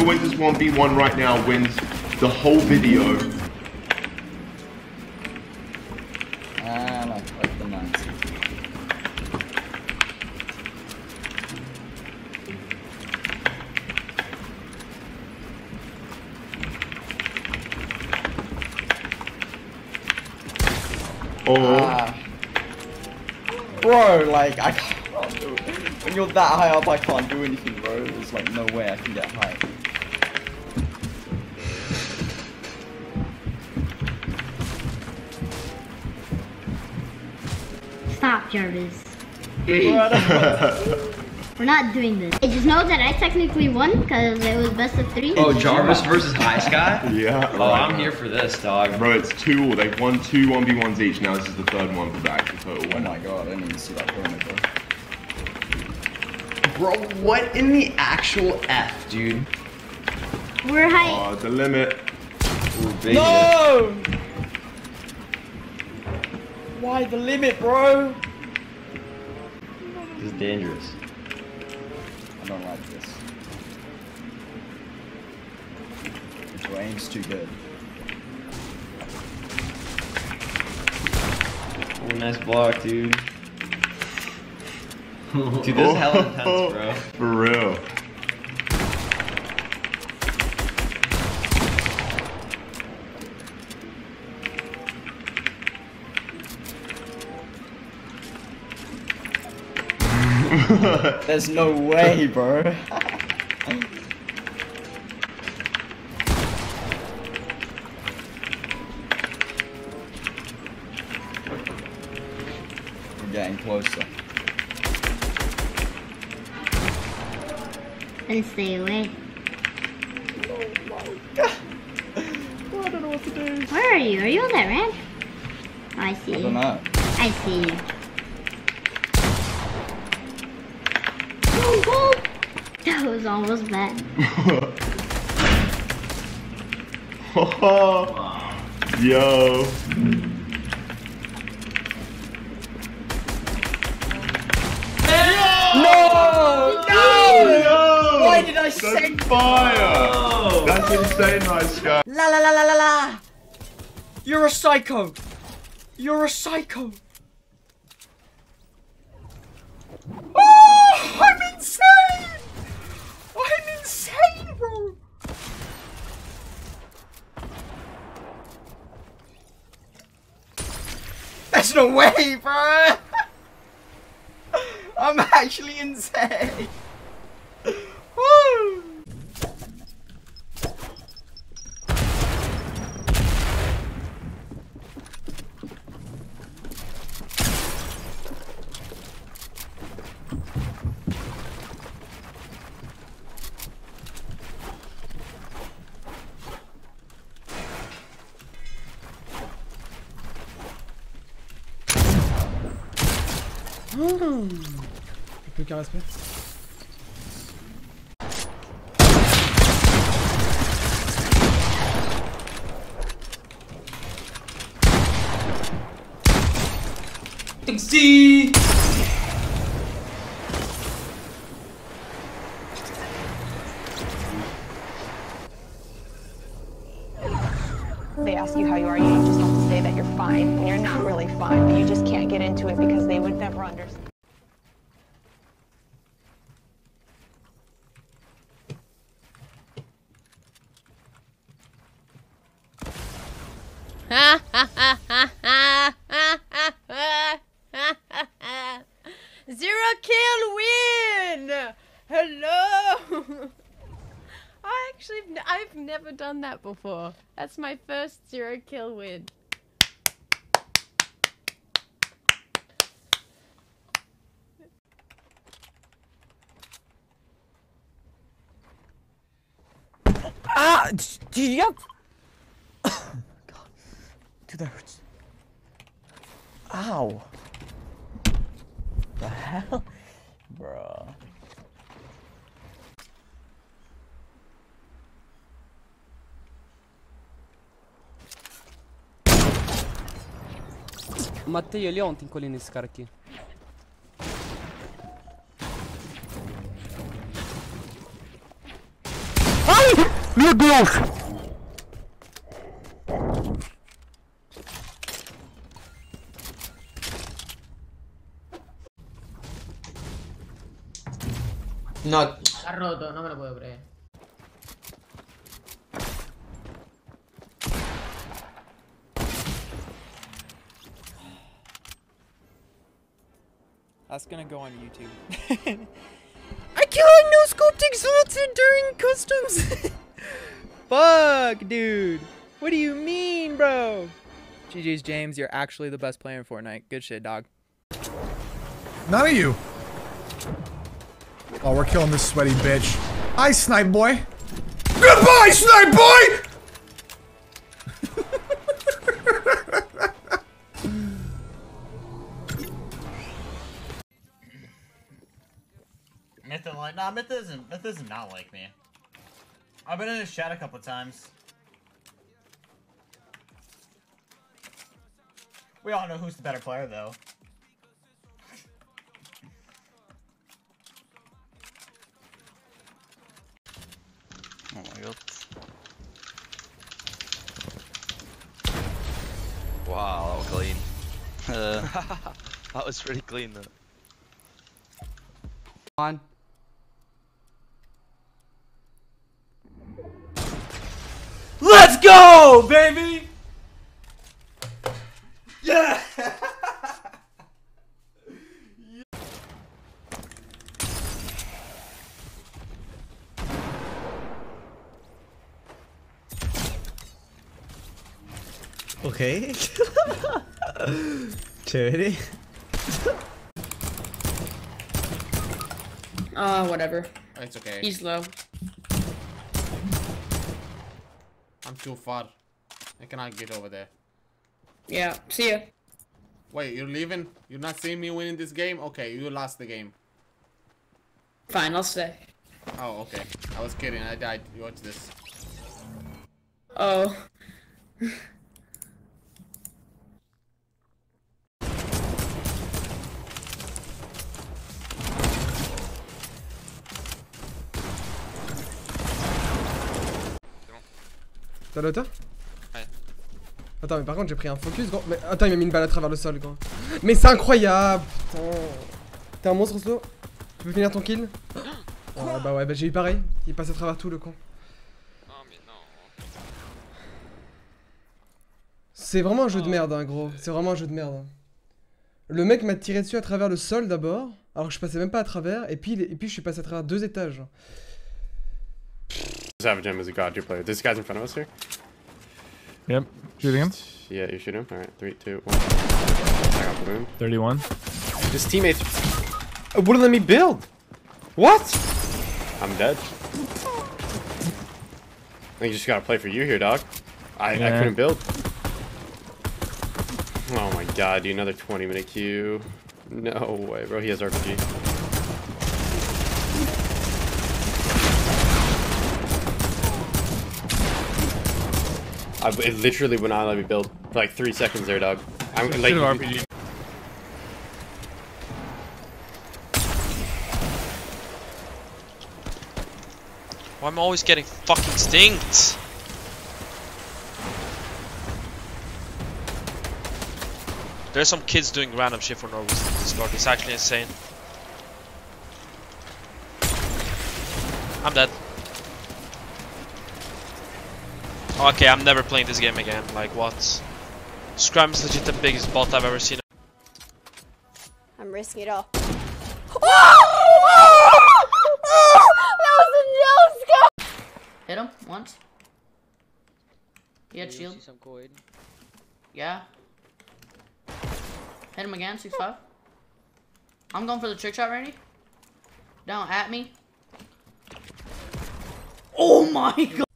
Who wins this 1v1 right now wins the whole video. No, fuck the Nazi. Ah. Bro, like, I can't do it. When you're that high up, I can't do anything, bro. There's like no way I can get high. Stop, Jarvis. Bro, I don't- We're not doing this. I just know that I technically won because it was best of three. Oh, Jarvis versus High Sky? yeah. Oh, I'm here for this, dog. Bro, it's two. They've won two 1v1s each. Now this is the third one for back to total oh win. my god, I didn't even see that pyramid, bro. Bro, what in the actual F, dude? We're high. Oh, the limit. Ooh, No! Why the limit, bro? This is dangerous. I don't like this. Your aim's too good. Oh, nice block, dude. Dude, this is hella intense, bro. For real. There's no way, bro. We're getting closer. And stay away. I don't know what to do. Where are you? Are you on that ranch? Oh, I see I you. don't know. I see you. That was almost bad. Yo. No! Yo! Why did I That's say- fire! That's insane, nice guy. La la la la la la! You're a psycho! You're a psycho! Oh, I'm insane! I'm insane, bro! There's no way, bro! I'm actually insane! Plus qu'un respect. They ask you how you are, you just have to say that you're fine, and you're not really fine, but you just can't get into it because they would never understand. Zero kill win! Hello! I actually, I've never done that before. That's my first zero kill win. Ah! Dude, you Dude, that hurts. Ow. The hell? Bruh. Matei ele ontem colhendo esse cara aqui. Ai! Meu Deus! No, Está roto, no me lo puedo creer. That's gonna go on YouTube. I can't no scope exalted during customs! Fuck, dude. What do you mean, bro? GG's James, you're actually the best player in Fortnite. Good shit, dog. None of you. Oh, we're killing this sweaty bitch. Hi, snipe boy. Goodbye, snipe boy! Myth is like, nah, Myth isn't, Myth isn't not like me. I've been in his chat a couple times. We all know who's the better player, though. Oh my god. Wow, that was clean. Uh, that was pretty clean though. On. Let's go, baby! Yeah! Okay. Charity. Ah, whatever. It's okay. He's low. I'm too far. I cannot get over there. Yeah, see ya. Wait, you're leaving? You're not seeing me winning this game? Okay, you lost the game. Fine, I'll stay. Oh, okay. I was kidding. I died. You watch this. Oh. T'as tas Ouais. Attends, mais par contre, j'ai pris un focus, gros. Mais attends, il m'a mis une balle à travers le sol, gros. Mais c'est incroyable Putain. T'es un monstre, Oslo Tu peux finir ton kill Ouais, bah ouais, bah j'ai eu pareil. Il passe à travers tout, le con. Non mais non. C'est vraiment un jeu de merde, hein, gros. C'est vraiment un jeu de merde. hein. Le mec m'a tiré dessus à travers le sol d'abord, alors que je passais même pas à travers, et puis, et puis je suis passé à travers deux étages. Savage M is a god tier player. This guy's in front of us here. Yep. Shooting him. Yeah, you shoot him. Alright, three, two, one. I got boom. 31. His teammates uh, wouldn't let me build. What? I'm dead. I think just gotta play for you here, dog. I, I couldn't build. Oh my god, dude, another 20 minute queue. No way, bro. He has RPG. I, it literally would not let me build for like three seconds there, dog. I'm like, RPG. Why am I always getting fucking stinked? There's some kids doing random shit for no reason in Discord. It's actually insane. I'm dead. Okay, I'm never playing this game again. Like, what? Scram is legit the biggest bot I've ever seen. I'm risking it all. That was a no scope. Hit him once. He had shield. Yeah. Hit him again, 6-5. I'm going for the trick shot, Randy. Down at me. Oh my god!